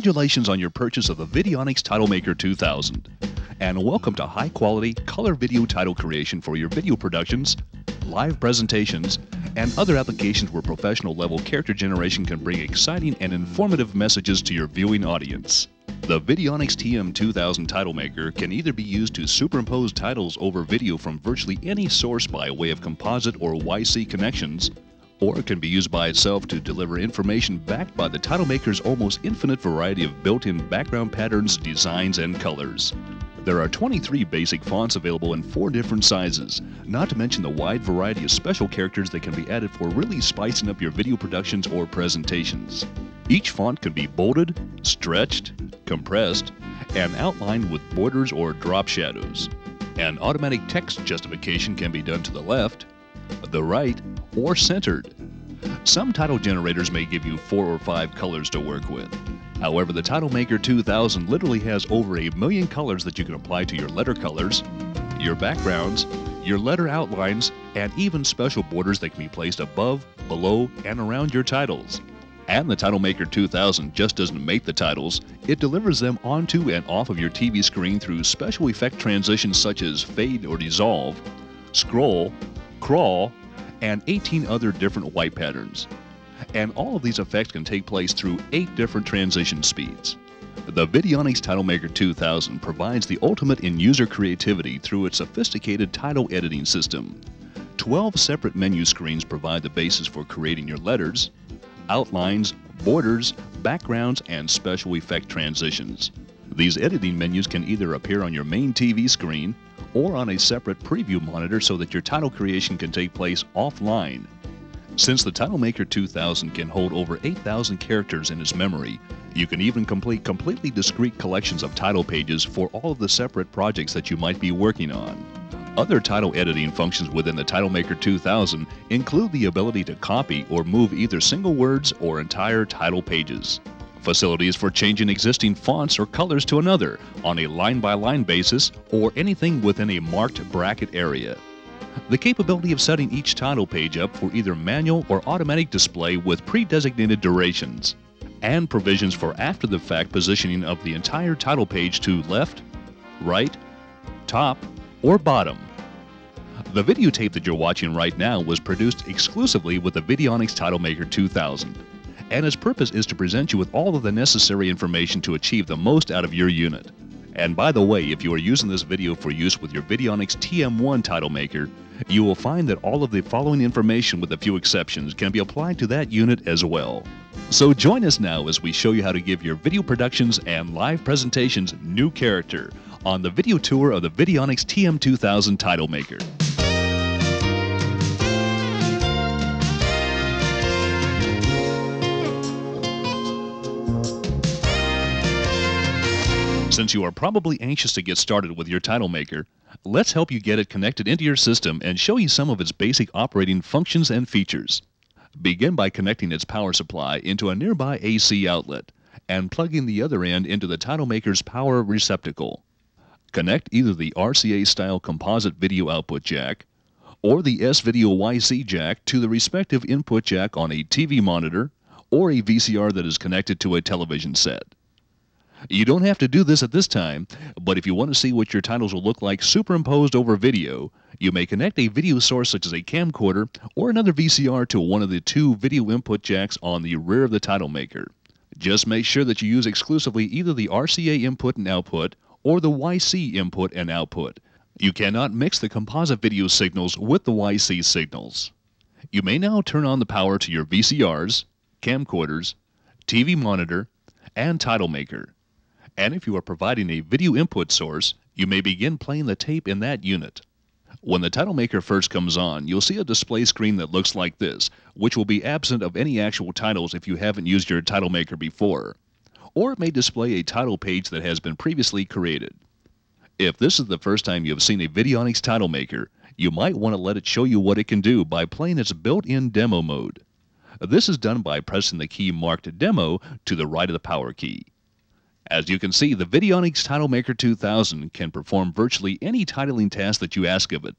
Congratulations on your purchase of the Videonics TitleMaker 2000. And welcome to high quality color video title creation for your video productions, live presentations, and other applications where professional level character generation can bring exciting and informative messages to your viewing audience. The Videonics TM2000 TitleMaker can either be used to superimpose titles over video from virtually any source by way of composite or YC connections, or it can be used by itself to deliver information backed by the title maker's almost infinite variety of built-in background patterns, designs, and colors. There are 23 basic fonts available in four different sizes, not to mention the wide variety of special characters that can be added for really spicing up your video productions or presentations. Each font can be bolded, stretched, compressed, and outlined with borders or drop shadows. An automatic text justification can be done to the left, the right, or centered. Some title generators may give you four or five colors to work with. However, the TitleMaker 2000 literally has over a million colors that you can apply to your letter colors, your backgrounds, your letter outlines, and even special borders that can be placed above, below, and around your titles. And the TitleMaker 2000 just doesn't make the titles, it delivers them onto and off of your TV screen through special effect transitions such as fade or dissolve, scroll, crawl, and 18 other different wipe patterns. And all of these effects can take place through 8 different transition speeds. The Videonics TitleMaker 2000 provides the ultimate in user creativity through its sophisticated title editing system. 12 separate menu screens provide the basis for creating your letters, outlines, borders, backgrounds, and special effect transitions. These editing menus can either appear on your main TV screen or on a separate preview monitor so that your title creation can take place offline. Since the TitleMaker 2000 can hold over 8,000 characters in its memory, you can even complete completely discrete collections of title pages for all of the separate projects that you might be working on. Other title editing functions within the TitleMaker 2000 include the ability to copy or move either single words or entire title pages facilities for changing existing fonts or colors to another on a line by line basis or anything within a marked bracket area. The capability of setting each title page up for either manual or automatic display with pre designated durations, and provisions for after the fact positioning of the entire title page to left, right, top, or bottom. The videotape that you're watching right now was produced exclusively with the Videonics TitleMaker 2000 and its purpose is to present you with all of the necessary information to achieve the most out of your unit. And by the way, if you are using this video for use with your Videonics TM1 title maker, you will find that all of the following information with a few exceptions can be applied to that unit as well. So join us now as we show you how to give your video productions and live presentations new character on the video tour of the Videonics TM2000 title maker. Since you are probably anxious to get started with your title maker, let's help you get it connected into your system and show you some of its basic operating functions and features. Begin by connecting its power supply into a nearby AC outlet and plugging the other end into the title maker's power receptacle. Connect either the RCA style composite video output jack or the S-Video YC jack to the respective input jack on a TV monitor or a VCR that is connected to a television set. You don't have to do this at this time, but if you want to see what your titles will look like superimposed over video, you may connect a video source such as a camcorder or another VCR to one of the two video input jacks on the rear of the title maker. Just make sure that you use exclusively either the RCA input and output or the YC input and output. You cannot mix the composite video signals with the YC signals. You may now turn on the power to your VCRs, camcorders, TV monitor, and title maker and if you are providing a video input source, you may begin playing the tape in that unit. When the title maker first comes on, you'll see a display screen that looks like this, which will be absent of any actual titles if you haven't used your title maker before. Or it may display a title page that has been previously created. If this is the first time you have seen a Videonics title maker, you might want to let it show you what it can do by playing its built-in demo mode. This is done by pressing the key marked Demo to the right of the power key. As you can see, the Videonics TitleMaker 2000 can perform virtually any titling task that you ask of it.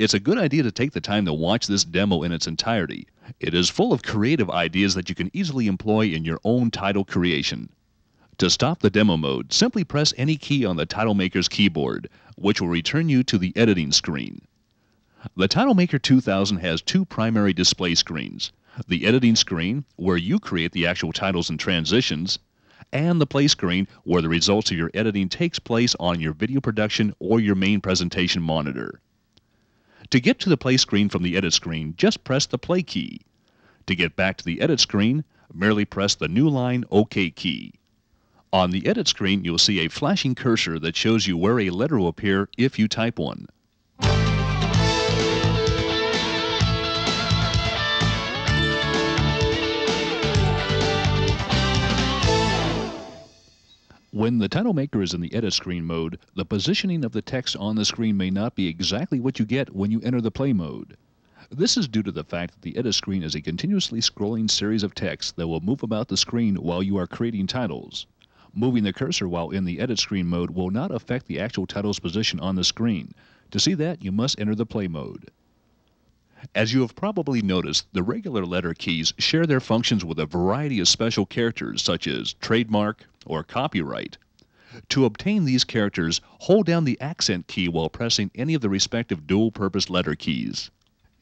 It's a good idea to take the time to watch this demo in its entirety. It is full of creative ideas that you can easily employ in your own title creation. To stop the demo mode, simply press any key on the Title Maker's keyboard, which will return you to the editing screen. The Title Maker 2000 has two primary display screens. The editing screen, where you create the actual titles and transitions, and the play screen, where the results of your editing takes place on your video production or your main presentation monitor. To get to the play screen from the edit screen, just press the play key. To get back to the edit screen, merely press the new line OK key. On the edit screen, you'll see a flashing cursor that shows you where a letter will appear if you type one. When the title maker is in the edit screen mode, the positioning of the text on the screen may not be exactly what you get when you enter the play mode. This is due to the fact that the edit screen is a continuously scrolling series of text that will move about the screen while you are creating titles. Moving the cursor while in the edit screen mode will not affect the actual title's position on the screen. To see that, you must enter the play mode. As you have probably noticed, the regular letter keys share their functions with a variety of special characters such as trademark or copyright. To obtain these characters, hold down the accent key while pressing any of the respective dual-purpose letter keys.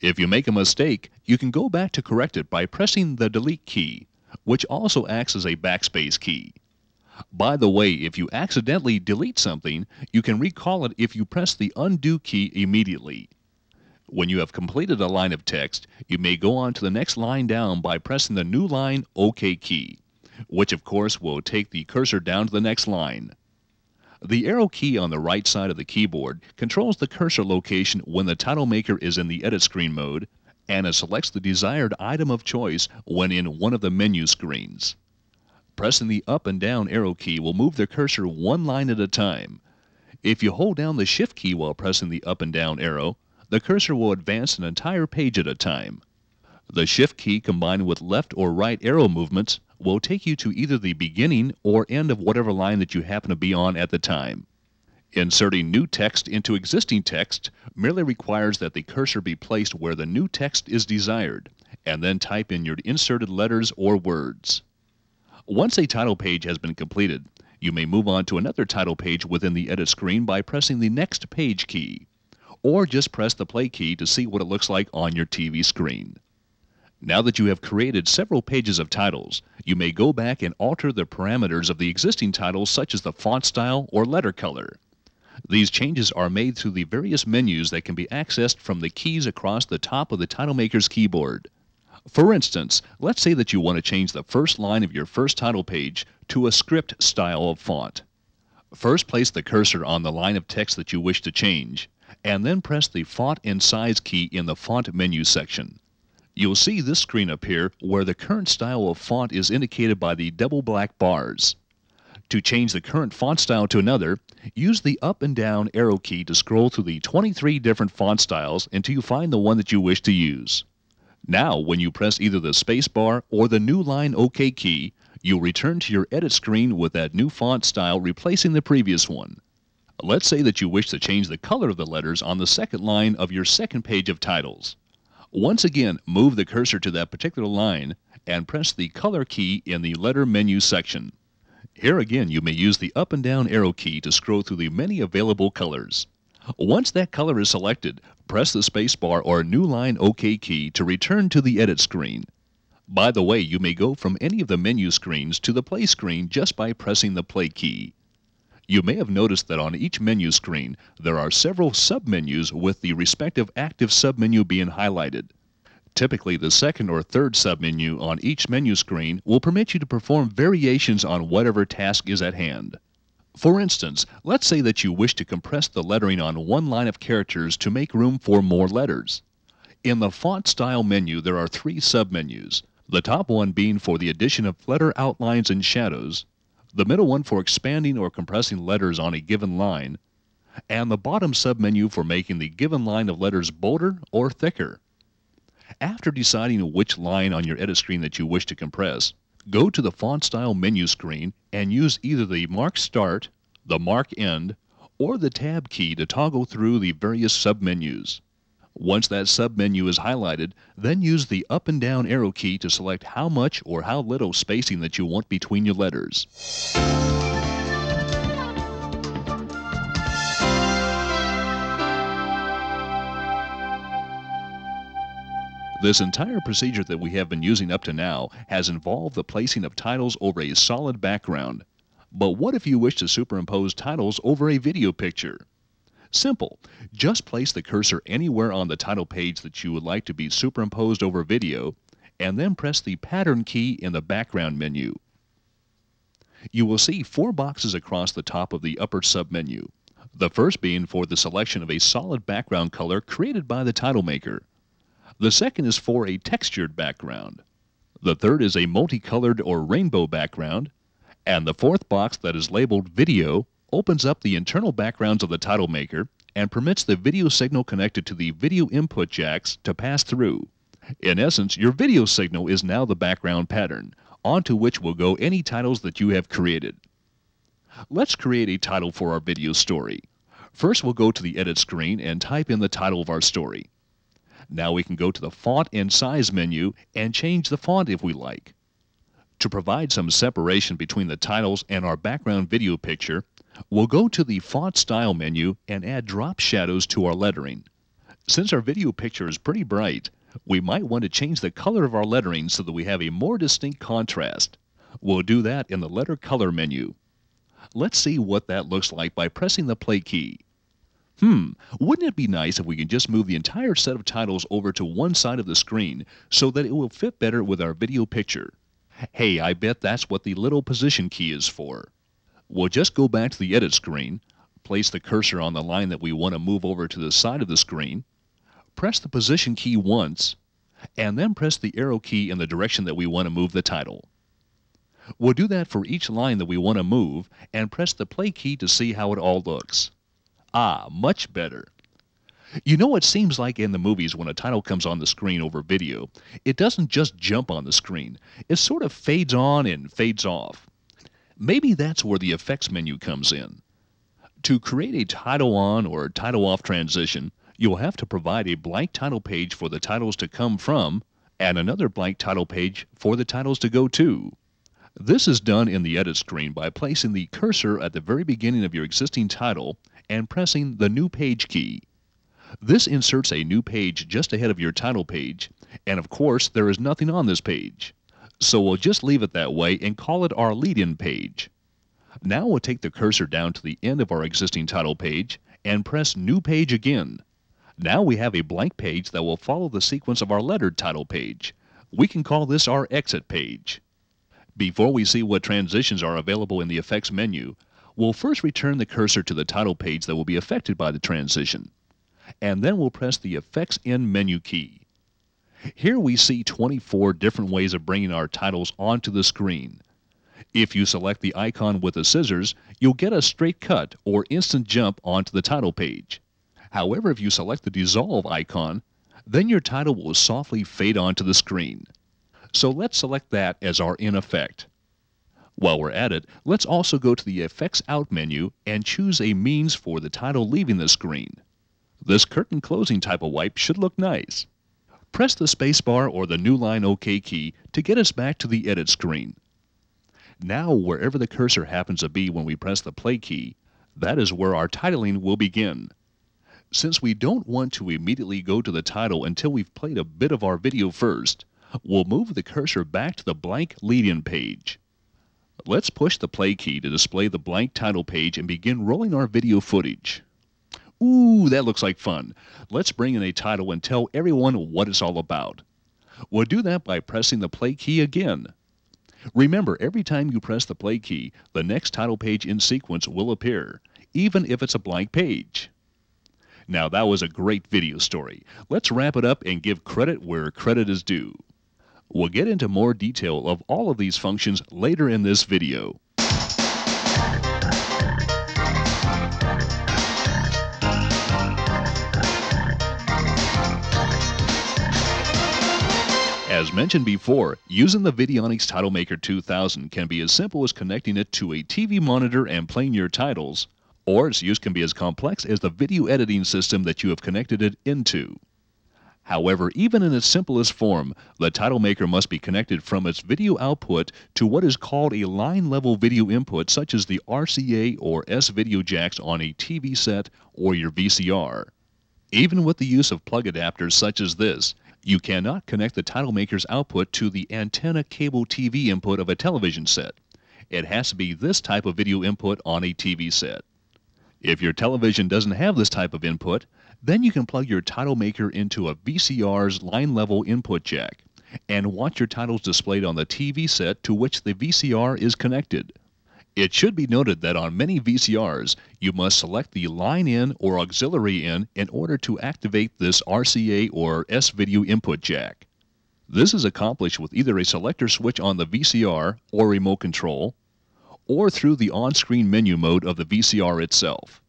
If you make a mistake, you can go back to correct it by pressing the delete key, which also acts as a backspace key. By the way, if you accidentally delete something, you can recall it if you press the undo key immediately. When you have completed a line of text, you may go on to the next line down by pressing the new line OK key, which of course will take the cursor down to the next line. The arrow key on the right side of the keyboard controls the cursor location when the title maker is in the edit screen mode, and it selects the desired item of choice when in one of the menu screens. Pressing the up and down arrow key will move the cursor one line at a time. If you hold down the shift key while pressing the up and down arrow, the cursor will advance an entire page at a time. The shift key combined with left or right arrow movements will take you to either the beginning or end of whatever line that you happen to be on at the time. Inserting new text into existing text merely requires that the cursor be placed where the new text is desired, and then type in your inserted letters or words. Once a title page has been completed, you may move on to another title page within the edit screen by pressing the next page key, or just press the play key to see what it looks like on your TV screen. Now that you have created several pages of titles, you may go back and alter the parameters of the existing titles such as the font style or letter color. These changes are made through the various menus that can be accessed from the keys across the top of the title maker's keyboard. For instance, let's say that you want to change the first line of your first title page to a script style of font. First place the cursor on the line of text that you wish to change, and then press the Font and Size key in the Font menu section. You'll see this screen appear where the current style of font is indicated by the double black bars. To change the current font style to another, use the up and down arrow key to scroll through the 23 different font styles until you find the one that you wish to use. Now, when you press either the space bar or the new line OK key, you'll return to your edit screen with that new font style replacing the previous one. Let's say that you wish to change the color of the letters on the second line of your second page of titles. Once again, move the cursor to that particular line and press the color key in the letter menu section. Here again, you may use the up and down arrow key to scroll through the many available colors. Once that color is selected, press the spacebar or new line OK key to return to the edit screen. By the way, you may go from any of the menu screens to the play screen just by pressing the play key. You may have noticed that on each menu screen there are several submenus with the respective active submenu being highlighted. Typically, the second or third submenu on each menu screen will permit you to perform variations on whatever task is at hand. For instance, let's say that you wish to compress the lettering on one line of characters to make room for more letters. In the Font Style menu there are three submenus, the top one being for the addition of letter outlines and shadows, the middle one for expanding or compressing letters on a given line, and the bottom submenu for making the given line of letters bolder or thicker. After deciding which line on your edit screen that you wish to compress, Go to the Font Style menu screen and use either the Mark Start, the Mark End, or the Tab key to toggle through the various submenus. Once that submenu is highlighted, then use the up and down arrow key to select how much or how little spacing that you want between your letters. This entire procedure that we have been using up to now has involved the placing of titles over a solid background. But what if you wish to superimpose titles over a video picture? Simple. Just place the cursor anywhere on the title page that you would like to be superimposed over video, and then press the pattern key in the background menu. You will see four boxes across the top of the upper submenu. The first being for the selection of a solid background color created by the title maker. The second is for a textured background. The third is a multicolored or rainbow background. And the fourth box that is labeled Video opens up the internal backgrounds of the title maker and permits the video signal connected to the video input jacks to pass through. In essence, your video signal is now the background pattern, onto which will go any titles that you have created. Let's create a title for our video story. First, we'll go to the Edit screen and type in the title of our story. Now we can go to the Font and Size menu and change the font if we like. To provide some separation between the titles and our background video picture, We'll go to the Font Style menu and add drop shadows to our lettering. Since our video picture is pretty bright, we might want to change the color of our lettering so that we have a more distinct contrast. We'll do that in the Letter Color menu. Let's see what that looks like by pressing the play key. Hmm, wouldn't it be nice if we could just move the entire set of titles over to one side of the screen so that it will fit better with our video picture? Hey, I bet that's what the little position key is for. We'll just go back to the edit screen, place the cursor on the line that we want to move over to the side of the screen, press the position key once, and then press the arrow key in the direction that we want to move the title. We'll do that for each line that we want to move and press the play key to see how it all looks. Ah, much better. You know what seems like in the movies when a title comes on the screen over video? It doesn't just jump on the screen. It sort of fades on and fades off. Maybe that's where the effects menu comes in. To create a title on or title off transition, you'll have to provide a blank title page for the titles to come from and another blank title page for the titles to go to. This is done in the edit screen by placing the cursor at the very beginning of your existing title and pressing the new page key. This inserts a new page just ahead of your title page, and of course there is nothing on this page. So we'll just leave it that way and call it our lead-in page. Now we'll take the cursor down to the end of our existing title page and press New Page again. Now we have a blank page that will follow the sequence of our lettered title page. We can call this our exit page. Before we see what transitions are available in the effects menu, we'll first return the cursor to the title page that will be affected by the transition. And then we'll press the Effects In menu key. Here we see 24 different ways of bringing our titles onto the screen. If you select the icon with the scissors, you'll get a straight cut or instant jump onto the title page. However, if you select the dissolve icon, then your title will softly fade onto the screen. So let's select that as our in effect. While we're at it, let's also go to the Effects Out menu and choose a means for the title leaving the screen. This curtain closing type of wipe should look nice. Press the spacebar or the New Line OK key to get us back to the edit screen. Now, wherever the cursor happens to be when we press the play key, that is where our titling will begin. Since we don't want to immediately go to the title until we've played a bit of our video first, we'll move the cursor back to the blank lead-in page. Let's push the play key to display the blank title page and begin rolling our video footage. Ooh, that looks like fun. Let's bring in a title and tell everyone what it's all about. We'll do that by pressing the play key again. Remember, every time you press the play key, the next title page in sequence will appear, even if it's a blank page. Now, that was a great video story. Let's wrap it up and give credit where credit is due. We'll get into more detail of all of these functions later in this video. As mentioned before, using the Videonics Title Maker 2000 can be as simple as connecting it to a TV monitor and playing your titles, or its use can be as complex as the video editing system that you have connected it into. However, even in its simplest form, the title maker must be connected from its video output to what is called a line level video input such as the RCA or S-video jacks on a TV set or your VCR. Even with the use of plug adapters such as this, you cannot connect the title maker's output to the antenna cable TV input of a television set. It has to be this type of video input on a TV set. If your television doesn't have this type of input, then you can plug your title maker into a VCR's line level input jack and watch your titles displayed on the TV set to which the VCR is connected. It should be noted that on many VCRs, you must select the line in or auxiliary in in order to activate this RCA or S-video input jack. This is accomplished with either a selector switch on the VCR or remote control, or through the on-screen menu mode of the VCR itself.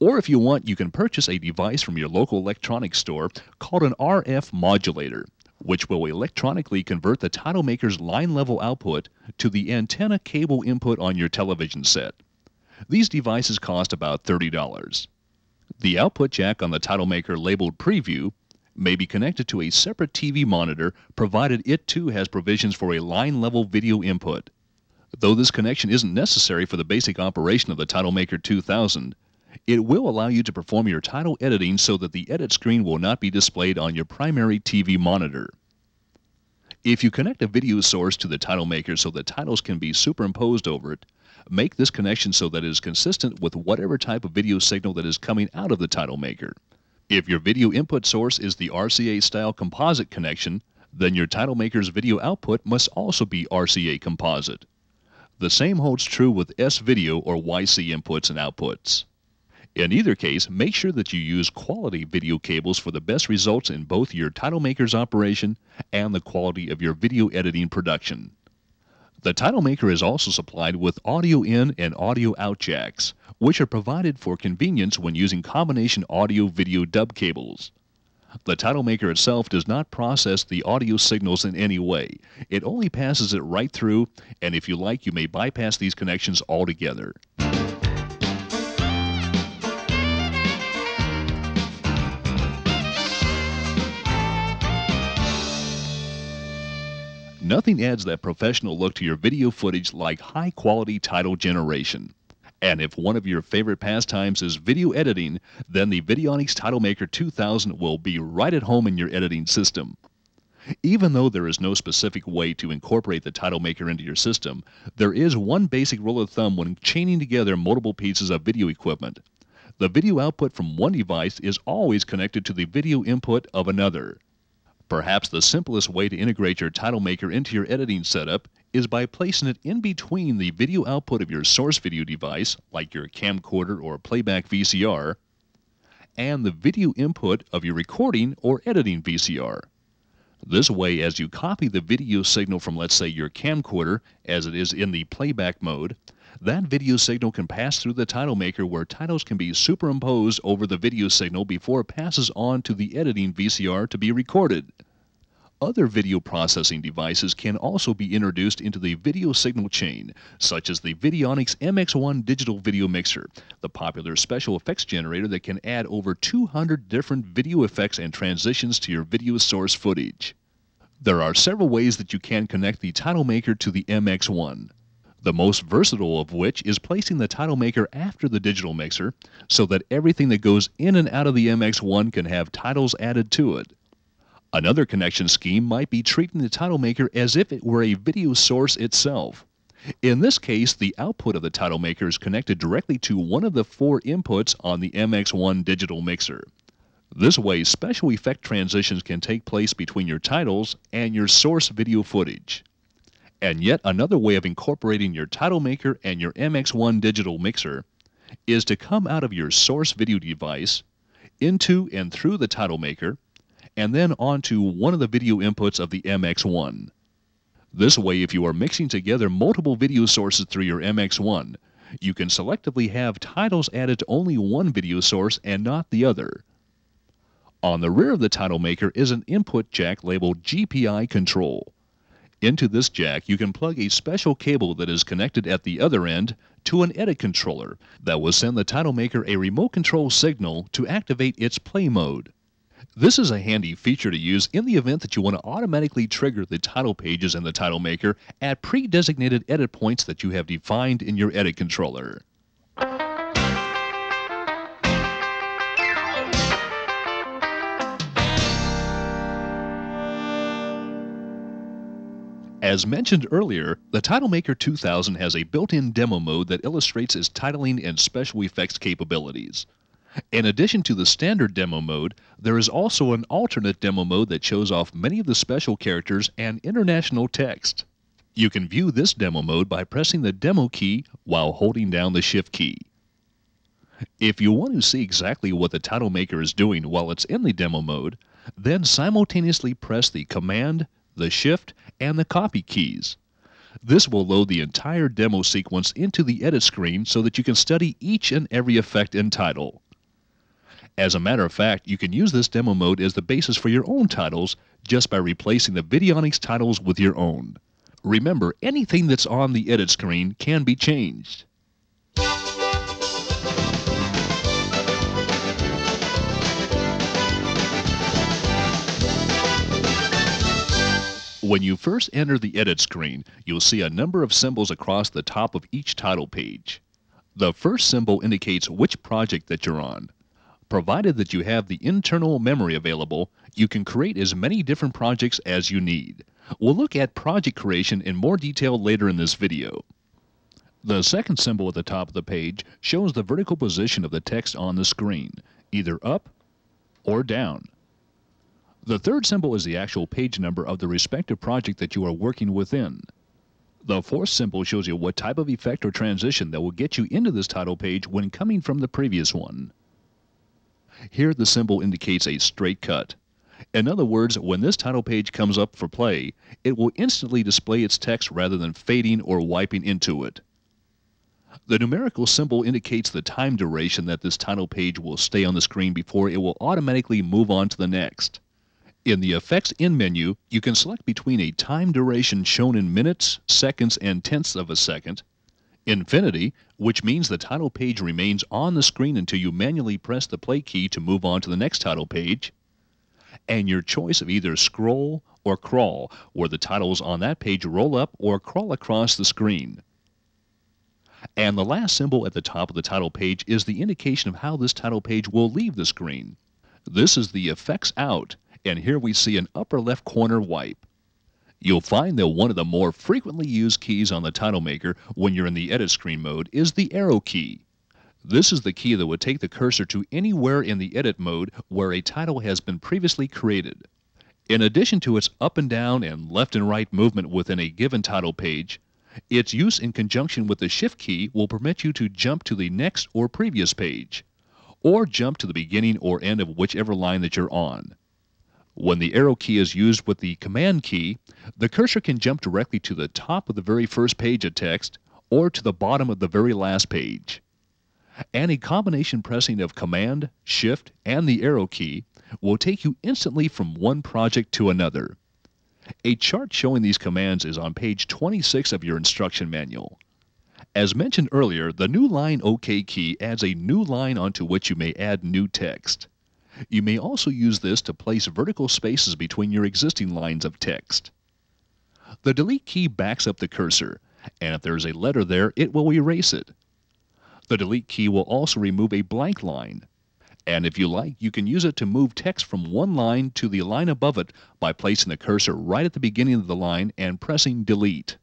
Or if you want, you can purchase a device from your local electronics store called an RF modulator, which will electronically convert the title maker's line level output to the antenna cable input on your television set. These devices cost about $30. The output jack on the title maker labeled Preview may be connected to a separate TV monitor provided it too has provisions for a line level video input. Though this connection isn't necessary for the basic operation of the Title Maker 2000, it will allow you to perform your title editing so that the edit screen will not be displayed on your primary TV monitor. If you connect a video source to the title maker so that titles can be superimposed over it, make this connection so that it is consistent with whatever type of video signal that is coming out of the title maker. If your video input source is the RCA style composite connection, then your title maker's video output must also be RCA composite. The same holds true with S video or YC inputs and outputs. In either case, make sure that you use quality video cables for the best results in both your title maker's operation and the quality of your video editing production. The title maker is also supplied with audio in and audio out jacks, which are provided for convenience when using combination audio video dub cables. The title maker itself does not process the audio signals in any way. It only passes it right through, and if you like, you may bypass these connections altogether. Nothing adds that professional look to your video footage like high quality title generation. And if one of your favorite pastimes is video editing, then the Videonics Title Maker 2000 will be right at home in your editing system. Even though there is no specific way to incorporate the title maker into your system, there is one basic rule of thumb when chaining together multiple pieces of video equipment. The video output from one device is always connected to the video input of another. Perhaps the simplest way to integrate your title maker into your editing setup is by placing it in between the video output of your source video device, like your camcorder or playback VCR, and the video input of your recording or editing VCR. This way, as you copy the video signal from, let's say, your camcorder as it is in the playback mode, that video signal can pass through the title maker where titles can be superimposed over the video signal before it passes on to the editing VCR to be recorded. Other video processing devices can also be introduced into the video signal chain, such as the Videonics MX1 digital video mixer, the popular special effects generator that can add over 200 different video effects and transitions to your video source footage. There are several ways that you can connect the title maker to the MX1 the most versatile of which is placing the title maker after the digital mixer so that everything that goes in and out of the MX1 can have titles added to it. Another connection scheme might be treating the title maker as if it were a video source itself. In this case, the output of the title maker is connected directly to one of the four inputs on the MX1 digital mixer. This way, special effect transitions can take place between your titles and your source video footage. And yet another way of incorporating your title maker and your MX1 digital mixer is to come out of your source video device into and through the title maker and then onto one of the video inputs of the MX1. This way, if you are mixing together multiple video sources through your MX1, you can selectively have titles added to only one video source and not the other. On the rear of the title maker is an input jack labeled GPI control. Into this jack, you can plug a special cable that is connected at the other end to an edit controller that will send the title maker a remote control signal to activate its play mode. This is a handy feature to use in the event that you want to automatically trigger the title pages in the title maker at pre-designated edit points that you have defined in your edit controller. As mentioned earlier, the TitleMaker 2000 has a built-in demo mode that illustrates its titling and special effects capabilities. In addition to the standard demo mode, there is also an alternate demo mode that shows off many of the special characters and international text. You can view this demo mode by pressing the demo key while holding down the shift key. If you want to see exactly what the title maker is doing while it's in the demo mode, then simultaneously press the command, the shift, and the copy keys. This will load the entire demo sequence into the edit screen so that you can study each and every effect and title. As a matter of fact, you can use this demo mode as the basis for your own titles just by replacing the Videonics titles with your own. Remember, anything that's on the edit screen can be changed. When you first enter the edit screen, you'll see a number of symbols across the top of each title page. The first symbol indicates which project that you're on. Provided that you have the internal memory available, you can create as many different projects as you need. We'll look at project creation in more detail later in this video. The second symbol at the top of the page shows the vertical position of the text on the screen, either up or down. The third symbol is the actual page number of the respective project that you are working within. The fourth symbol shows you what type of effect or transition that will get you into this title page when coming from the previous one. Here the symbol indicates a straight cut. In other words, when this title page comes up for play, it will instantly display its text rather than fading or wiping into it. The numerical symbol indicates the time duration that this title page will stay on the screen before it will automatically move on to the next. In the Effects In menu, you can select between a time duration shown in minutes, seconds, and tenths of a second, infinity, which means the title page remains on the screen until you manually press the play key to move on to the next title page, and your choice of either scroll or crawl, where the titles on that page roll up or crawl across the screen. And the last symbol at the top of the title page is the indication of how this title page will leave the screen. This is the Effects Out, and here we see an upper left corner wipe. You'll find that one of the more frequently used keys on the title maker when you're in the edit screen mode is the arrow key. This is the key that would take the cursor to anywhere in the edit mode where a title has been previously created. In addition to its up and down and left and right movement within a given title page, its use in conjunction with the shift key will permit you to jump to the next or previous page, or jump to the beginning or end of whichever line that you're on. When the arrow key is used with the command key, the cursor can jump directly to the top of the very first page of text or to the bottom of the very last page. Any combination pressing of command, shift, and the arrow key will take you instantly from one project to another. A chart showing these commands is on page 26 of your instruction manual. As mentioned earlier, the New Line OK key adds a new line onto which you may add new text. You may also use this to place vertical spaces between your existing lines of text. The delete key backs up the cursor, and if there is a letter there, it will erase it. The delete key will also remove a blank line. And if you like, you can use it to move text from one line to the line above it by placing the cursor right at the beginning of the line and pressing delete.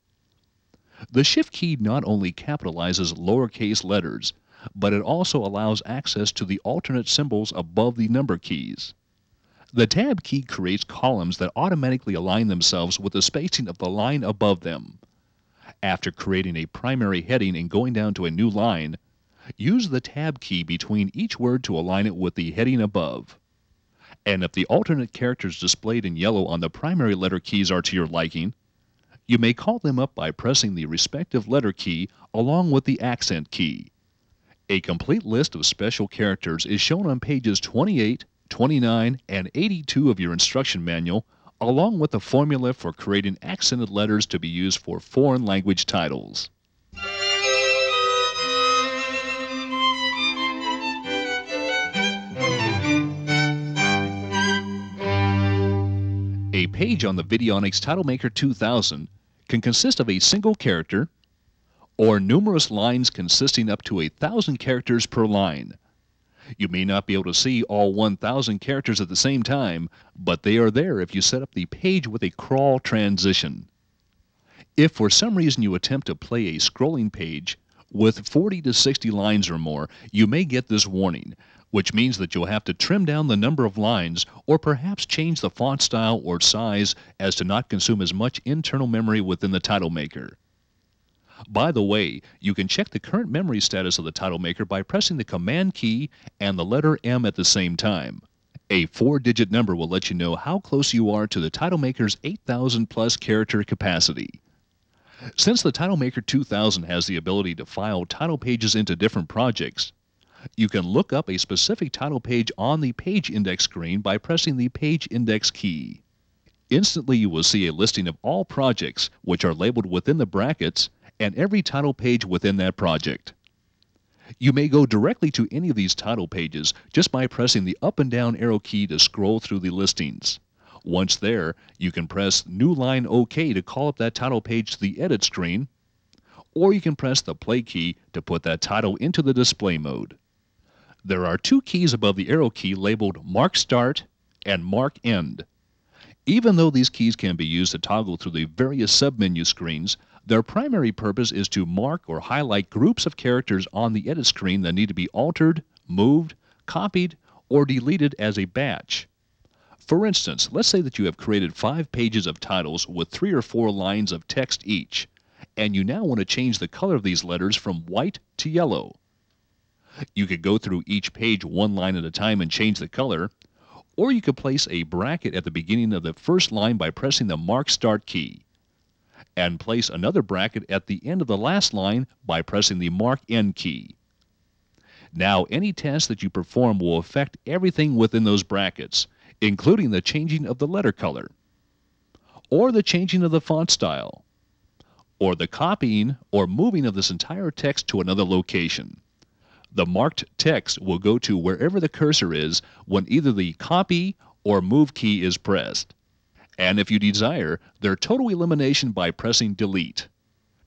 The shift key not only capitalizes lowercase letters, but it also allows access to the alternate symbols above the number keys. The Tab key creates columns that automatically align themselves with the spacing of the line above them. After creating a primary heading and going down to a new line, use the Tab key between each word to align it with the heading above. And if the alternate characters displayed in yellow on the primary letter keys are to your liking, you may call them up by pressing the respective letter key along with the accent key. A complete list of special characters is shown on pages 28, 29, and 82 of your instruction manual, along with a formula for creating accented letters to be used for foreign language titles. A page on the Videonics TitleMaker 2000 can consist of a single character or numerous lines consisting up to a thousand characters per line. You may not be able to see all 1,000 characters at the same time, but they are there if you set up the page with a crawl transition. If for some reason you attempt to play a scrolling page with 40 to 60 lines or more, you may get this warning, which means that you'll have to trim down the number of lines or perhaps change the font style or size as to not consume as much internal memory within the title maker. By the way, you can check the current memory status of the title maker by pressing the Command key and the letter M at the same time. A four digit number will let you know how close you are to the title maker's 8,000 plus character capacity. Since the Title Maker 2000 has the ability to file title pages into different projects, you can look up a specific title page on the page index screen by pressing the page index key. Instantly you will see a listing of all projects which are labeled within the brackets and every title page within that project. You may go directly to any of these title pages just by pressing the up and down arrow key to scroll through the listings. Once there, you can press New Line OK to call up that title page to the edit screen, or you can press the play key to put that title into the display mode. There are two keys above the arrow key labeled Mark Start and Mark End. Even though these keys can be used to toggle through the various submenu screens, their primary purpose is to mark or highlight groups of characters on the edit screen that need to be altered, moved, copied, or deleted as a batch. For instance, let's say that you have created five pages of titles with three or four lines of text each, and you now want to change the color of these letters from white to yellow. You could go through each page one line at a time and change the color, or you could place a bracket at the beginning of the first line by pressing the Mark Start key, and place another bracket at the end of the last line by pressing the Mark End key. Now, any task that you perform will affect everything within those brackets, including the changing of the letter color, or the changing of the font style, or the copying or moving of this entire text to another location. The marked text will go to wherever the cursor is when either the copy or move key is pressed. And if you desire, their total elimination by pressing delete.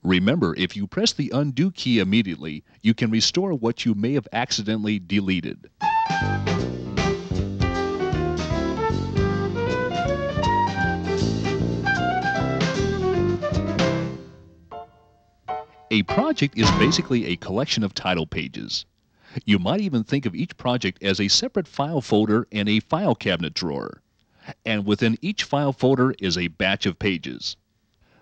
Remember, if you press the undo key immediately, you can restore what you may have accidentally deleted. A project is basically a collection of title pages. You might even think of each project as a separate file folder and a file cabinet drawer. And within each file folder is a batch of pages.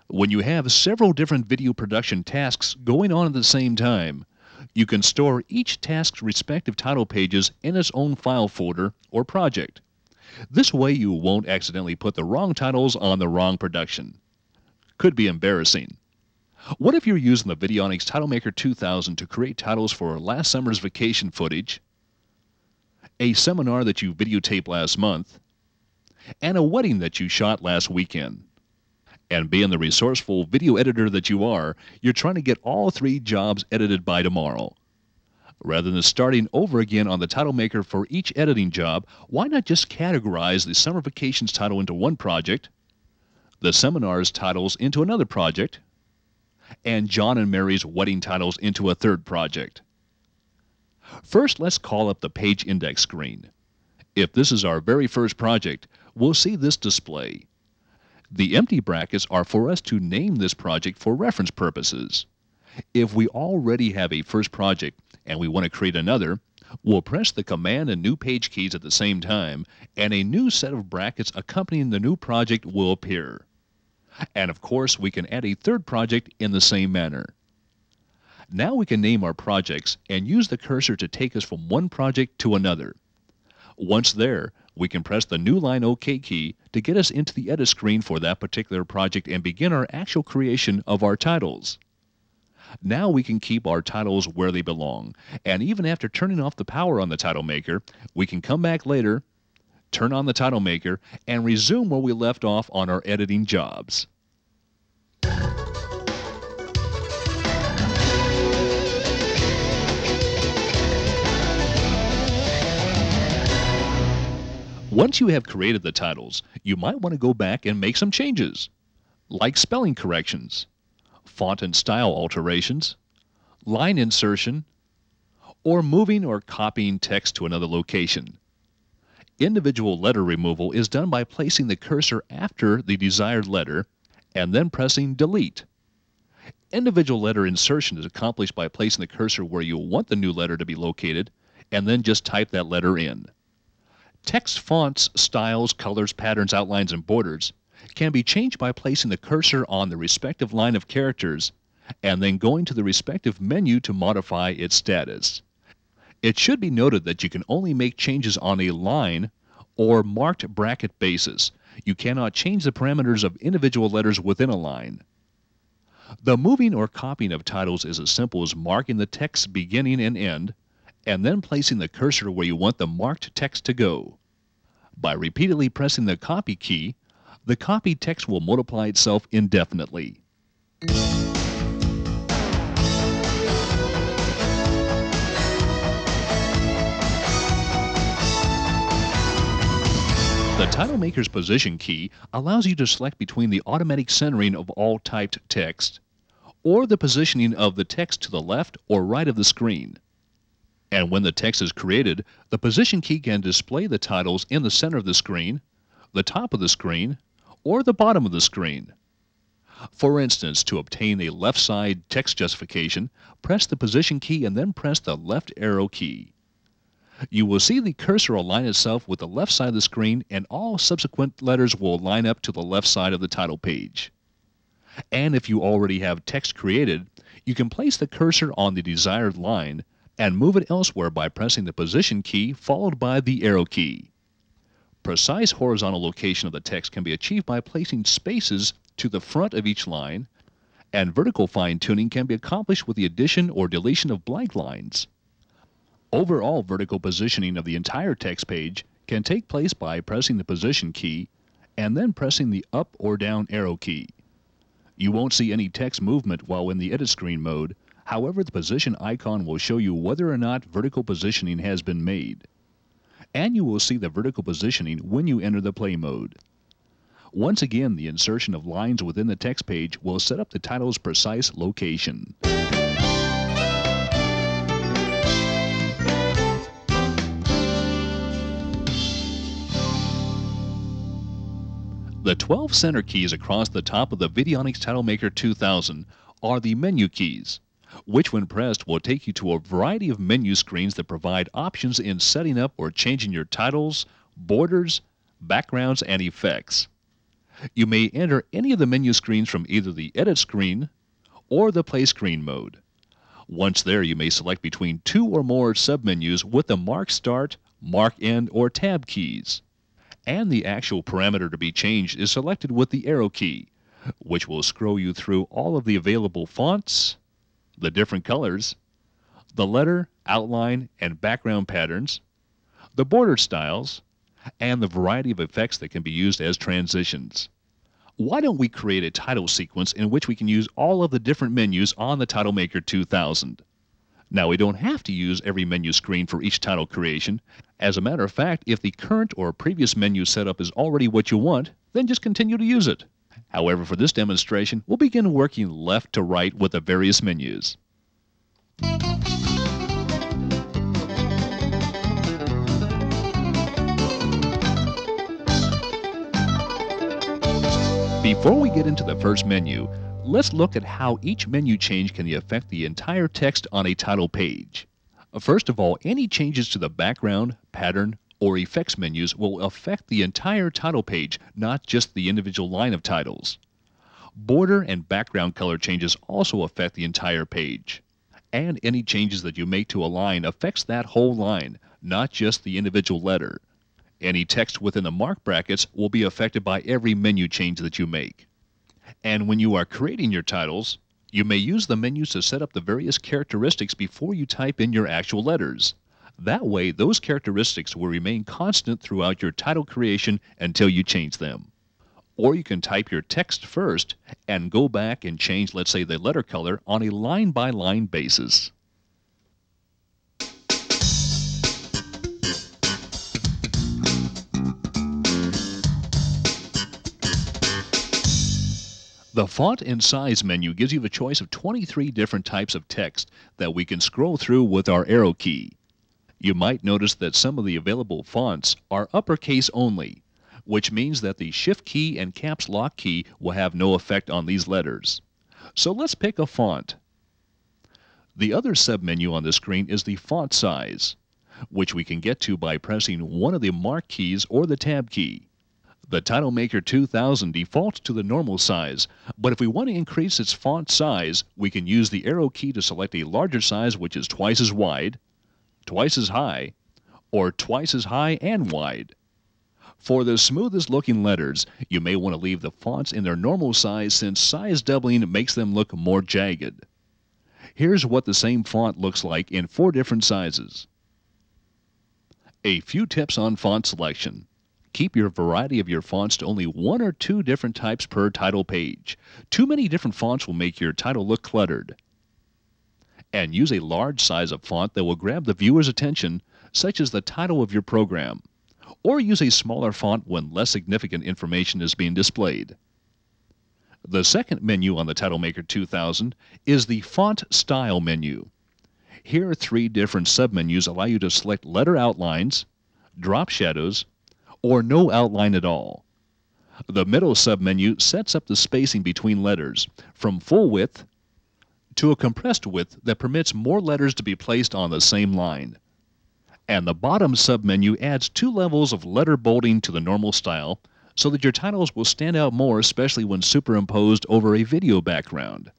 When you have several different video production tasks going on at the same time, you can store each task's respective title pages in its own file folder or project. This way you won't accidentally put the wrong titles on the wrong production. Could be embarrassing. What if you're using the Videonics TitleMaker 2000 to create titles for last summer's vacation footage, a seminar that you videotaped last month, and a wedding that you shot last weekend? And being the resourceful video editor that you are, you're trying to get all three jobs edited by tomorrow. Rather than starting over again on the title maker for each editing job, why not just categorize the summer vacations title into one project, the seminars titles into another project, and John and Mary's wedding titles into a third project. First, let's call up the page index screen. If this is our very first project, we'll see this display. The empty brackets are for us to name this project for reference purposes. If we already have a first project and we want to create another, we'll press the Command and New Page keys at the same time, and a new set of brackets accompanying the new project will appear. And of course, we can add a third project in the same manner. Now we can name our projects and use the cursor to take us from one project to another. Once there, we can press the New Line OK key to get us into the edit screen for that particular project and begin our actual creation of our titles. Now we can keep our titles where they belong, and even after turning off the power on the title maker, we can come back later turn on the title maker, and resume where we left off on our editing jobs. Once you have created the titles, you might want to go back and make some changes, like spelling corrections, font and style alterations, line insertion, or moving or copying text to another location. Individual letter removal is done by placing the cursor after the desired letter and then pressing delete. Individual letter insertion is accomplished by placing the cursor where you want the new letter to be located and then just type that letter in. Text fonts, styles, colors, patterns, outlines, and borders can be changed by placing the cursor on the respective line of characters and then going to the respective menu to modify its status. It should be noted that you can only make changes on a line or marked bracket basis. You cannot change the parameters of individual letters within a line. The moving or copying of titles is as simple as marking the text's beginning and end, and then placing the cursor where you want the marked text to go. By repeatedly pressing the copy key, the copied text will multiply itself indefinitely. The Title Maker's position key allows you to select between the automatic centering of all typed text or the positioning of the text to the left or right of the screen. And when the text is created, the position key can display the titles in the center of the screen, the top of the screen, or the bottom of the screen. For instance, to obtain a left side text justification, press the position key and then press the left arrow key. You will see the cursor align itself with the left side of the screen and all subsequent letters will line up to the left side of the title page. And if you already have text created, you can place the cursor on the desired line and move it elsewhere by pressing the position key followed by the arrow key. Precise horizontal location of the text can be achieved by placing spaces to the front of each line, and vertical fine tuning can be accomplished with the addition or deletion of blank lines. Overall vertical positioning of the entire text page can take place by pressing the position key and then pressing the up or down arrow key. You won't see any text movement while in the edit screen mode, however the position icon will show you whether or not vertical positioning has been made. And you will see the vertical positioning when you enter the play mode. Once again, the insertion of lines within the text page will set up the title's precise location. The 12 center keys across the top of the Videonics TitleMaker 2000 are the menu keys, which when pressed will take you to a variety of menu screens that provide options in setting up or changing your titles, borders, backgrounds, and effects. You may enter any of the menu screens from either the Edit screen or the Play screen mode. Once there, you may select between two or more submenus with the Mark Start, Mark End, or Tab keys and the actual parameter to be changed is selected with the arrow key, which will scroll you through all of the available fonts, the different colors, the letter, outline, and background patterns, the border styles, and the variety of effects that can be used as transitions. Why don't we create a title sequence in which we can use all of the different menus on the Title Maker 2000? Now, we don't have to use every menu screen for each title creation. As a matter of fact, if the current or previous menu setup is already what you want, then just continue to use it. However, for this demonstration, we'll begin working left to right with the various menus. Before we get into the first menu, let's look at how each menu change can affect the entire text on a title page. First of all, any changes to the background, pattern, or effects menus will affect the entire title page, not just the individual line of titles. Border and background color changes also affect the entire page. And any changes that you make to a line affects that whole line, not just the individual letter. Any text within the mark brackets will be affected by every menu change that you make. And when you are creating your titles, you may use the menus to set up the various characteristics before you type in your actual letters. That way, those characteristics will remain constant throughout your title creation until you change them. Or you can type your text first and go back and change, let's say, the letter color on a line by line basis. The Font and Size menu gives you the choice of 23 different types of text that we can scroll through with our arrow key. You might notice that some of the available fonts are uppercase only, which means that the Shift key and Caps Lock key will have no effect on these letters. So let's pick a font. The other submenu on the screen is the font size, which we can get to by pressing one of the Mark keys or the Tab key. The TitleMaker 2000 defaults to the normal size, but if we want to increase its font size, we can use the arrow key to select a larger size which is twice as wide, twice as high, or twice as high and wide. For the smoothest looking letters, you may want to leave the fonts in their normal size since size doubling makes them look more jagged. Here's what the same font looks like in four different sizes. A few tips on font selection. Keep your variety of your fonts to only one or two different types per title page. Too many different fonts will make your title look cluttered and use a large size of font that will grab the viewer's attention, such as the title of your program, or use a smaller font when less significant information is being displayed. The second menu on the TitleMaker 2000 is the Font Style menu. Here, three different submenus allow you to select letter outlines, drop shadows, or no outline at all. The middle submenu sets up the spacing between letters from full width to a compressed width that permits more letters to be placed on the same line. And the bottom submenu adds two levels of letter bolding to the normal style so that your titles will stand out more especially when superimposed over a video background.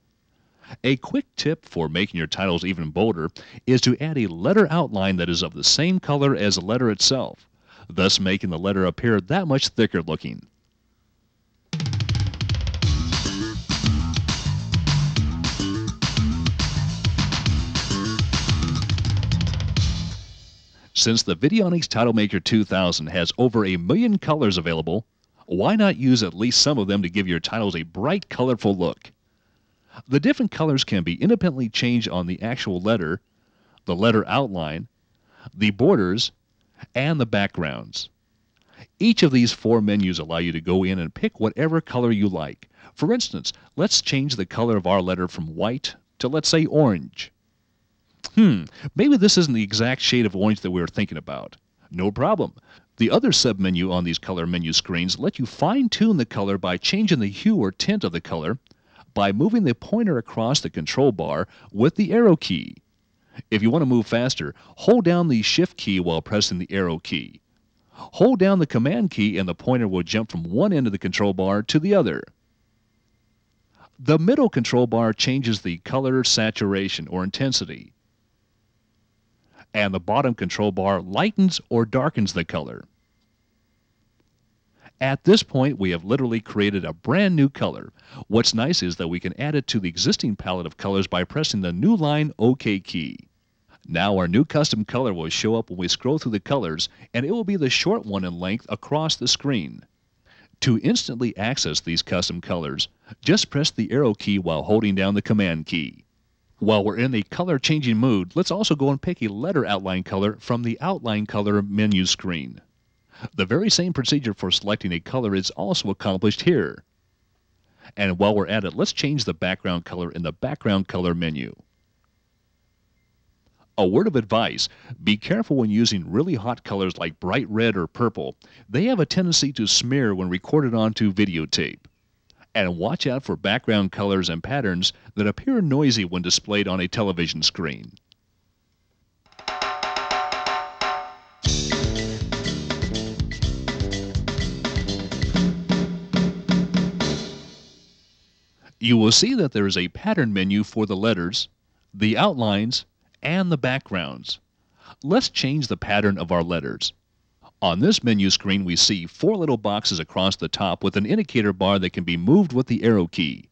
A quick tip for making your titles even bolder is to add a letter outline that is of the same color as the letter itself, thus making the letter appear that much thicker looking. Since the Videonics TitleMaker 2000 has over a million colors available, why not use at least some of them to give your titles a bright, colorful look? The different colors can be independently changed on the actual letter, the letter outline, the borders, and the backgrounds. Each of these four menus allow you to go in and pick whatever color you like. For instance, let's change the color of our letter from white to let's say orange. Hmm, maybe this isn't the exact shade of orange that we were thinking about. No problem. The other submenu on these color menu screens let you fine tune the color by changing the hue or tint of the color by moving the pointer across the control bar with the arrow key. If you want to move faster, hold down the shift key while pressing the arrow key. Hold down the command key and the pointer will jump from one end of the control bar to the other. The middle control bar changes the color saturation or intensity and the bottom control bar lightens or darkens the color. At this point, we have literally created a brand new color. What's nice is that we can add it to the existing palette of colors by pressing the New Line OK key. Now our new custom color will show up when we scroll through the colors, and it will be the short one in length across the screen. To instantly access these custom colors, just press the arrow key while holding down the command key. While we're in the color changing mood, let's also go and pick a letter outline color from the outline color menu screen. The very same procedure for selecting a color is also accomplished here. And while we're at it, let's change the background color in the background color menu. A word of advice be careful when using really hot colors like bright red or purple. They have a tendency to smear when recorded onto videotape and watch out for background colors and patterns that appear noisy when displayed on a television screen. You will see that there is a pattern menu for the letters, the outlines, and the backgrounds. Let's change the pattern of our letters. On this menu screen, we see four little boxes across the top with an indicator bar that can be moved with the arrow key.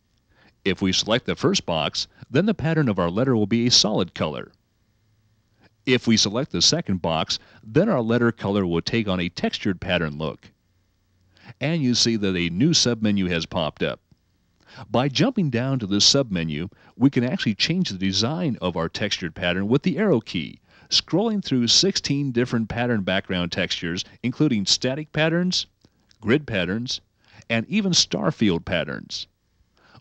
If we select the first box, then the pattern of our letter will be a solid color. If we select the second box, then our letter color will take on a textured pattern look. And you see that a new submenu has popped up. By jumping down to this submenu, we can actually change the design of our textured pattern with the arrow key scrolling through 16 different pattern background textures, including static patterns, grid patterns, and even starfield patterns.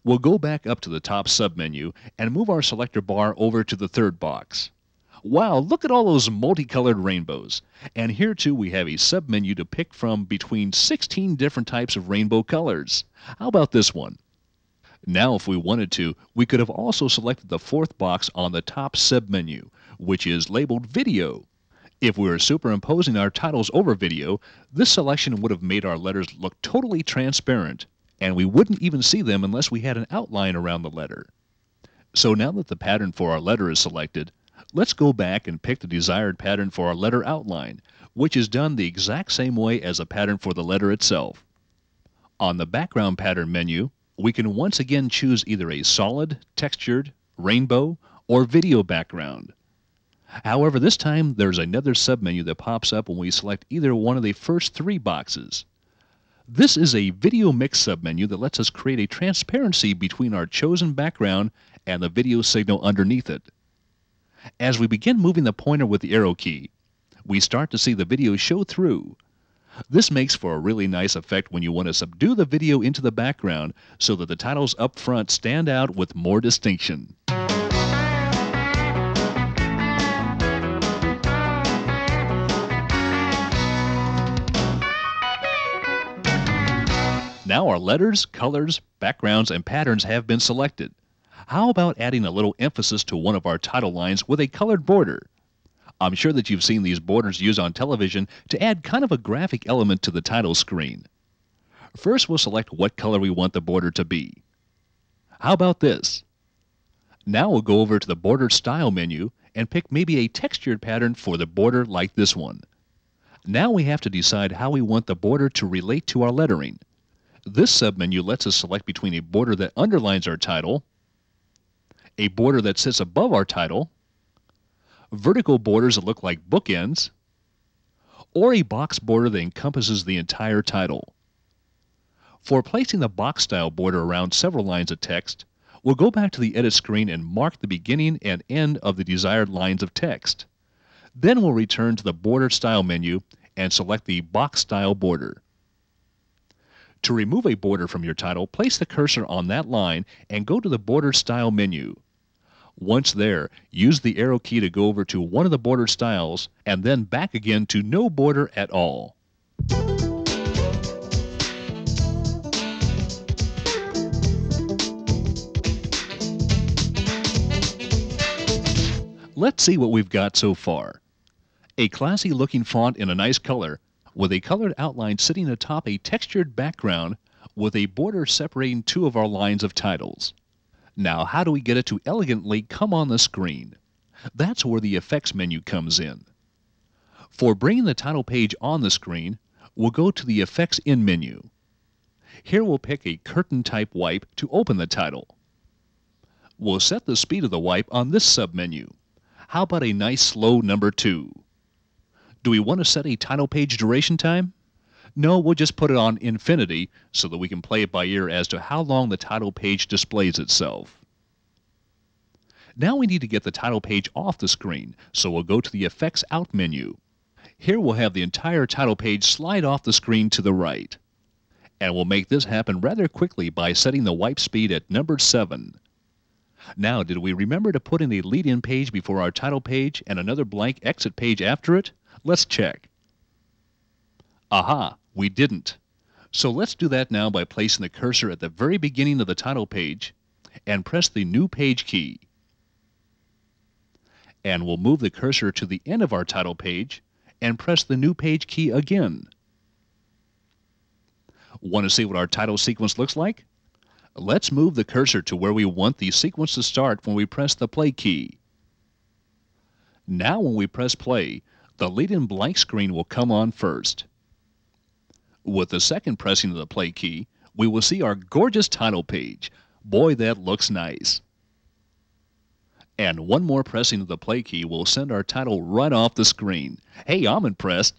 We'll go back up to the top submenu and move our selector bar over to the third box. Wow, look at all those multicolored rainbows. And here too we have a submenu to pick from between 16 different types of rainbow colors. How about this one? Now if we wanted to, we could have also selected the fourth box on the top submenu, which is labeled Video. If we were superimposing our titles over video, this selection would have made our letters look totally transparent, and we wouldn't even see them unless we had an outline around the letter. So now that the pattern for our letter is selected, Let's go back and pick the desired pattern for our letter outline, which is done the exact same way as a pattern for the letter itself. On the Background Pattern menu, we can once again choose either a solid, textured, rainbow, or video background. However, this time there's another submenu that pops up when we select either one of the first three boxes. This is a Video Mix submenu that lets us create a transparency between our chosen background and the video signal underneath it. As we begin moving the pointer with the arrow key, we start to see the video show through. This makes for a really nice effect when you want to subdue the video into the background so that the titles up front stand out with more distinction. Now our letters, colors, backgrounds, and patterns have been selected. How about adding a little emphasis to one of our title lines with a colored border? I'm sure that you've seen these borders used on television to add kind of a graphic element to the title screen. First, we'll select what color we want the border to be. How about this? Now we'll go over to the Border Style menu and pick maybe a textured pattern for the border like this one. Now we have to decide how we want the border to relate to our lettering. This submenu lets us select between a border that underlines our title a border that sits above our title, vertical borders that look like bookends, or a box border that encompasses the entire title. For placing the box style border around several lines of text, we'll go back to the edit screen and mark the beginning and end of the desired lines of text. Then we'll return to the border style menu and select the box style border. To remove a border from your title, place the cursor on that line and go to the border style menu. Once there, use the arrow key to go over to one of the border styles and then back again to no border at all. Let's see what we've got so far. A classy looking font in a nice color with a colored outline sitting atop a textured background with a border separating two of our lines of titles. Now, how do we get it to elegantly come on the screen? That's where the Effects menu comes in. For bringing the title page on the screen, we'll go to the Effects In menu. Here we'll pick a curtain type wipe to open the title. We'll set the speed of the wipe on this submenu. How about a nice slow number 2? Do we want to set a title page duration time? No, we'll just put it on infinity so that we can play it by ear as to how long the title page displays itself. Now we need to get the title page off the screen, so we'll go to the Effects Out menu. Here we'll have the entire title page slide off the screen to the right. And we'll make this happen rather quickly by setting the wipe speed at number 7. Now, did we remember to put in a lead-in page before our title page and another blank exit page after it? Let's check. Aha, we didn't. So let's do that now by placing the cursor at the very beginning of the title page and press the New Page key. And we'll move the cursor to the end of our title page and press the New Page key again. Want to see what our title sequence looks like? Let's move the cursor to where we want the sequence to start when we press the play key. Now when we press play, the lead-in blank screen will come on first. With the second pressing of the play key, we will see our gorgeous title page. Boy, that looks nice. And one more pressing of the play key will send our title right off the screen. Hey, I'm impressed.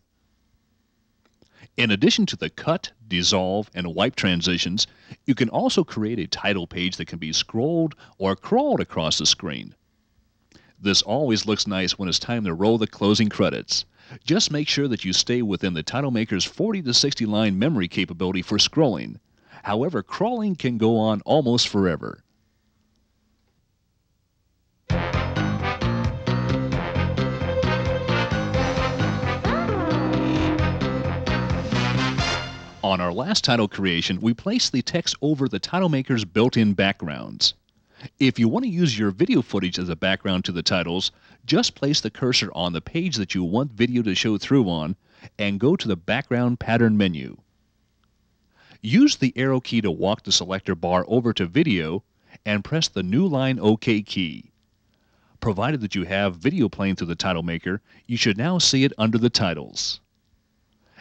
In addition to the cut, dissolve, and wipe transitions, you can also create a title page that can be scrolled or crawled across the screen. This always looks nice when it's time to roll the closing credits. Just make sure that you stay within the title maker's 40 to 60 line memory capability for scrolling. However, crawling can go on almost forever. On our last title creation, we placed the text over the title maker's built-in backgrounds. If you want to use your video footage as a background to the titles, just place the cursor on the page that you want video to show through on and go to the background pattern menu. Use the arrow key to walk the selector bar over to video and press the new line OK key. Provided that you have video playing through the title maker, you should now see it under the titles.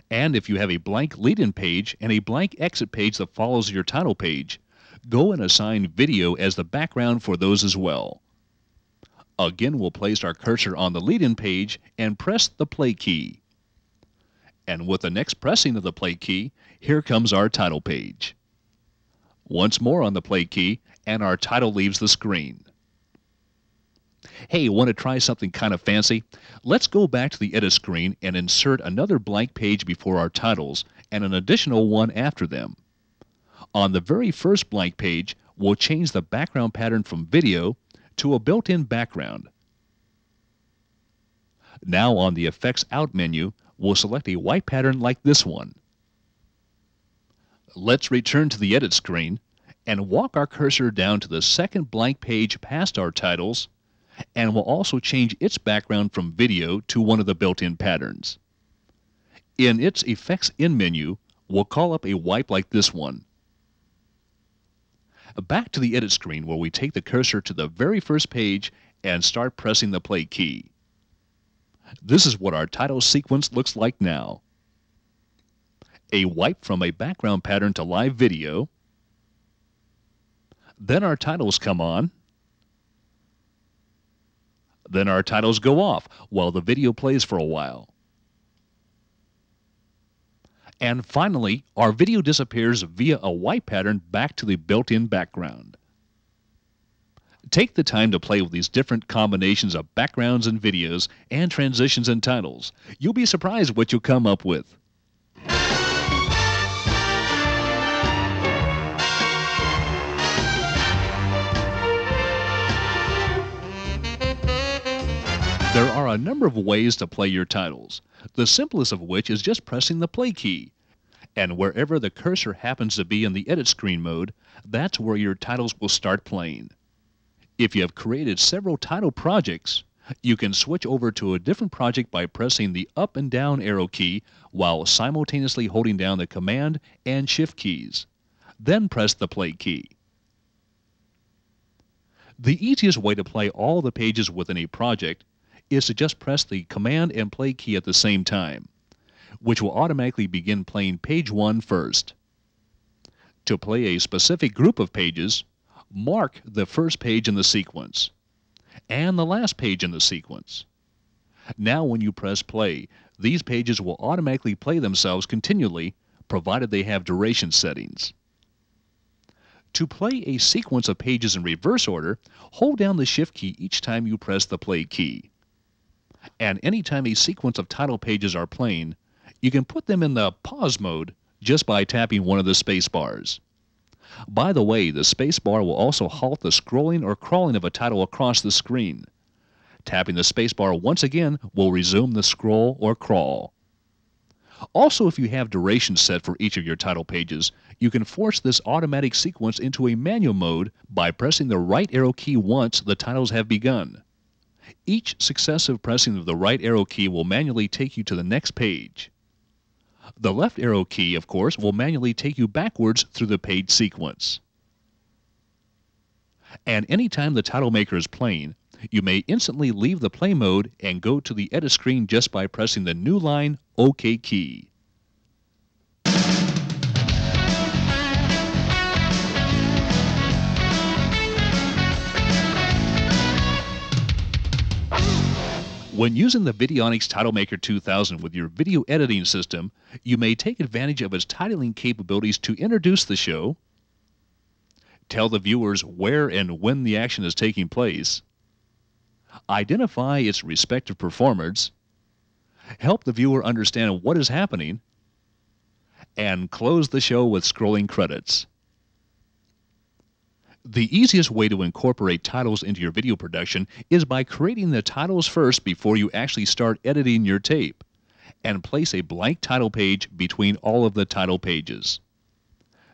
And if you have a blank lead-in page and a blank exit page that follows your title page, go and assign video as the background for those as well. Again, we'll place our cursor on the lead-in page and press the play key. And with the next pressing of the play key, here comes our title page. Once more on the play key, and our title leaves the screen. Hey, want to try something kind of fancy? Let's go back to the edit screen and insert another blank page before our titles and an additional one after them. On the very first blank page, we'll change the background pattern from video to a built-in background. Now on the Effects Out menu, we'll select a wipe pattern like this one. Let's return to the edit screen and walk our cursor down to the second blank page past our titles and we'll also change its background from video to one of the built-in patterns. In its Effects In menu, we'll call up a wipe like this one. Back to the edit screen where we take the cursor to the very first page and start pressing the play key. This is what our title sequence looks like now. A wipe from a background pattern to live video. Then our titles come on. Then our titles go off while the video plays for a while. And finally, our video disappears via a wipe pattern back to the built-in background. Take the time to play with these different combinations of backgrounds and videos and transitions and titles. You'll be surprised what you'll come up with. There are a number of ways to play your titles, the simplest of which is just pressing the play key. And wherever the cursor happens to be in the edit screen mode, that's where your titles will start playing. If you have created several title projects, you can switch over to a different project by pressing the up and down arrow key while simultaneously holding down the Command and Shift keys. Then press the play key. The easiest way to play all the pages within a project is to just press the Command and Play key at the same time, which will automatically begin playing page 1 first. To play a specific group of pages, mark the first page in the sequence and the last page in the sequence. Now when you press play, these pages will automatically play themselves continually provided they have duration settings. To play a sequence of pages in reverse order, hold down the Shift key each time you press the play key. And anytime a sequence of title pages are playing, you can put them in the pause mode just by tapping one of the space bars. By the way, the space bar will also halt the scrolling or crawling of a title across the screen. Tapping the space bar once again will resume the scroll or crawl. Also, if you have duration set for each of your title pages, you can force this automatic sequence into a manual mode by pressing the right arrow key once the titles have begun. Each successive pressing of the right arrow key will manually take you to the next page. The left arrow key, of course, will manually take you backwards through the page sequence. And anytime the title maker is playing, you may instantly leave the play mode and go to the edit screen just by pressing the new line OK key. When using the Videonics TitleMaker 2000 with your video editing system, you may take advantage of its titling capabilities to introduce the show, tell the viewers where and when the action is taking place, identify its respective performers, help the viewer understand what is happening, and close the show with scrolling credits. The easiest way to incorporate titles into your video production is by creating the titles first before you actually start editing your tape, and place a blank title page between all of the title pages.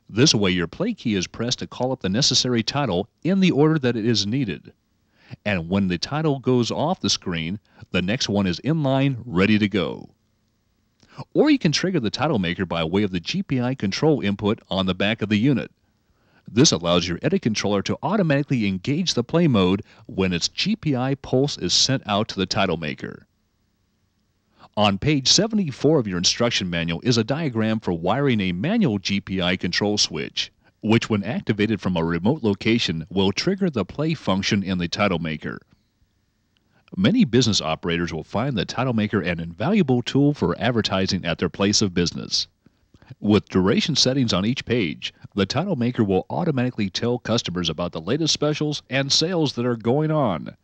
This way your play key is pressed to call up the necessary title in the order that it is needed. And when the title goes off the screen, the next one is in line ready to go. Or you can trigger the title maker by way of the GPI control input on the back of the unit. This allows your edit controller to automatically engage the play mode when its GPI pulse is sent out to the title maker. On page 74 of your instruction manual is a diagram for wiring a manual GPI control switch, which when activated from a remote location will trigger the play function in the title maker. Many business operators will find the title maker an invaluable tool for advertising at their place of business. With duration settings on each page, the title maker will automatically tell customers about the latest specials and sales that are going on.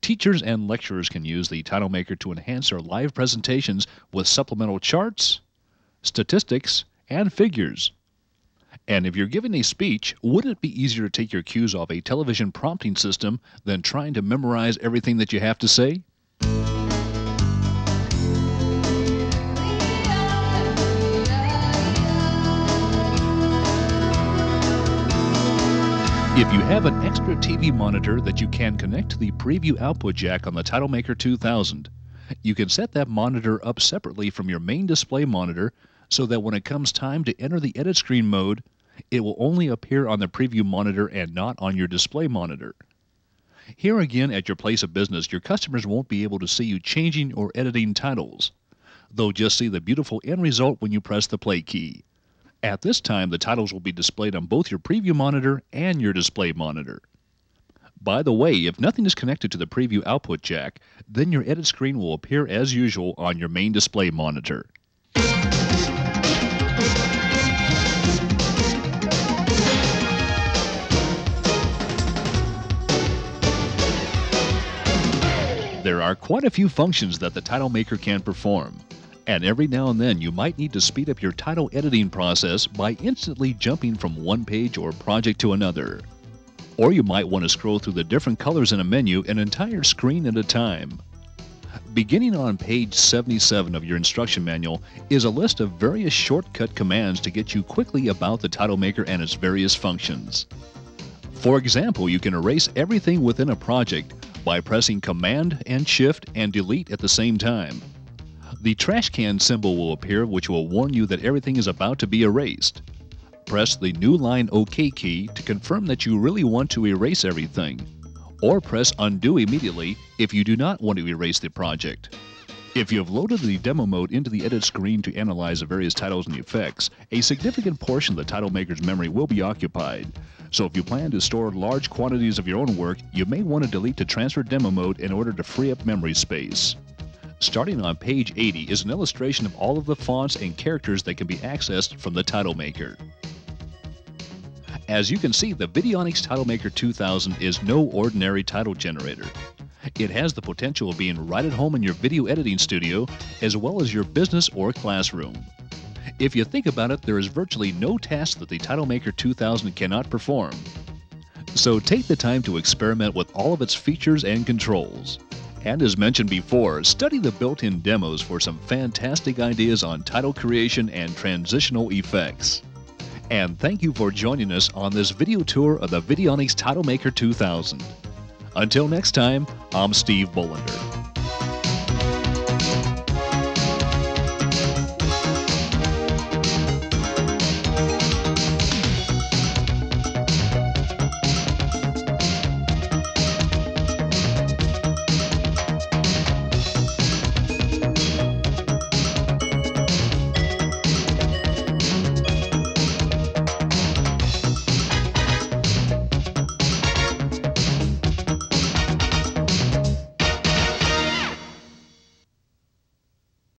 Teachers and lecturers can use the title maker to enhance their live presentations with supplemental charts, statistics, and figures. And if you're giving a speech, wouldn't it be easier to take your cues off a television prompting system than trying to memorize everything that you have to say? If you have an extra TV monitor that you can connect to the preview output jack on the TitleMaker 2000, you can set that monitor up separately from your main display monitor so that when it comes time to enter the edit screen mode, it will only appear on the preview monitor and not on your display monitor. Here again at your place of business, your customers won't be able to see you changing or editing titles. They'll just see the beautiful end result when you press the play key. At this time, the titles will be displayed on both your preview monitor and your display monitor. By the way, if nothing is connected to the preview output jack, then your edit screen will appear as usual on your main display monitor. There are quite a few functions that the title maker can perform. And every now and then you might need to speed up your title editing process by instantly jumping from one page or project to another. Or you might want to scroll through the different colors in a menu an entire screen at a time. Beginning on page 77 of your instruction manual is a list of various shortcut commands to get you quickly about the title maker and its various functions. For example, you can erase everything within a project by pressing Command and Shift and Delete at the same time. The trash can symbol will appear which will warn you that everything is about to be erased. Press the New Line OK key to confirm that you really want to erase everything, or press Undo immediately if you do not want to erase the project. If you have loaded the demo mode into the edit screen to analyze the various titles and effects, a significant portion of the title maker's memory will be occupied. So if you plan to store large quantities of your own work, you may want to delete the transfer demo mode in order to free up memory space. Starting on page 80 is an illustration of all of the fonts and characters that can be accessed from the Title Maker. As you can see, the Videonics Title Maker 2000 is no ordinary title generator. It has the potential of being right at home in your video editing studio, as well as your business or classroom. If you think about it, there is virtually no task that the Title Maker 2000 cannot perform. So take the time to experiment with all of its features and controls. And as mentioned before, study the built in demos for some fantastic ideas on title creation and transitional effects. And thank you for joining us on this video tour of the Videonics Title Maker 2000. Until next time, I'm Steve Bolander.